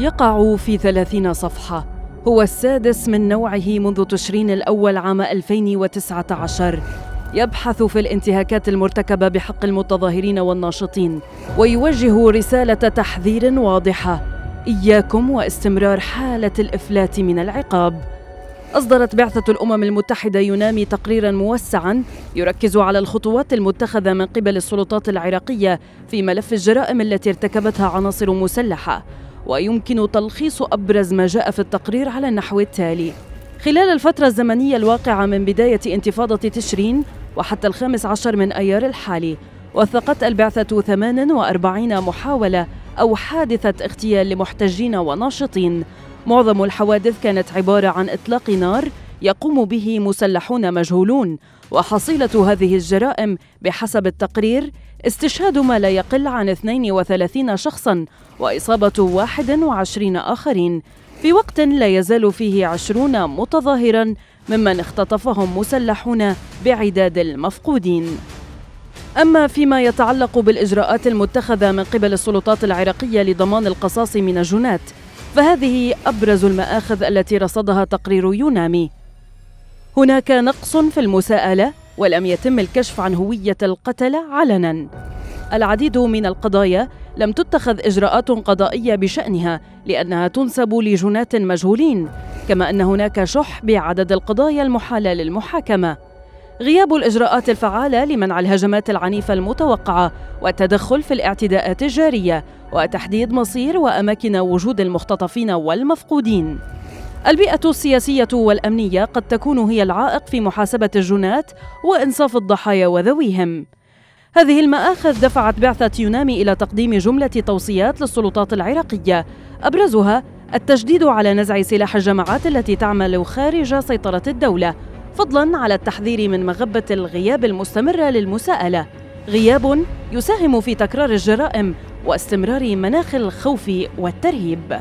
يقع في ثلاثين صفحة. هو السادس من نوعه منذ تشرين الأول عام 2019 يبحث في الانتهاكات المرتكبة بحق المتظاهرين والناشطين ويوجه رسالة تحذير واضحة. إياكم واستمرار حالة الإفلات من العقاب. أصدرت بعثة الأمم المتحدة يونامي تقريرا موسعا يركز على الخطوات المتخذة من قبل السلطات العراقية في ملف الجرائم التي ارتكبتها عناصر مسلحة. ويمكن تلخيص أبرز ما جاء في التقرير على النحو التالي. خلال الفترة الزمنية الواقعة من بداية انتفاضة تشرين وحتى الخامس عشر من أيار الحالي وثقت البعثة 48 محاولة أو حادثة اغتيال لمحتجين وناشطين. معظم الحوادث كانت عبارة عن إطلاق نار يقوم به مسلحون مجهولون وحصيلة هذه الجرائم بحسب التقرير استشهاد ما لا يقل عن 32 شخصا وإصابة 21 آخرين. في وقت لا يزال فيه 20 متظاهرا ممن اختطفهم مسلحون بعداد المفقودين. أما فيما يتعلق بالإجراءات المتخذة من قبل السلطات العراقية لضمان القصاص من الجنات فهذه أبرز المآخذ التي رصدها تقرير يونامي. هناك نقص في المساءلة؟ ولم يتم الكشف عن هوية القتلة علنا. العديد من القضايا لم تتخذ إجراءات قضائية بشأنها لأنها تنسب لجناة مجهولين كما أن هناك شح بعدد القضايا المحالة للمحاكمة. غياب الإجراءات الفعالة لمنع الهجمات العنيفة المتوقعة والتدخل في الاعتداءات الجارية وتحديد مصير وأماكن وجود المختطفين والمفقودين. البيئة السياسية والأمنية قد تكون هي العائق في محاسبة الجنات وإنصاف الضحايا وذويهم. هذه المآخذ دفعت بعثة يونامي إلى تقديم جملة توصيات للسلطات العراقية، أبرزها التشديد على نزع سلاح الجماعات التي تعمل خارج سيطرة الدولة، فضلاً على التحذير من مغبة الغياب المستمرة للمساءلة، غياب يساهم في تكرار الجرائم واستمرار مناخ الخوف والترهيب.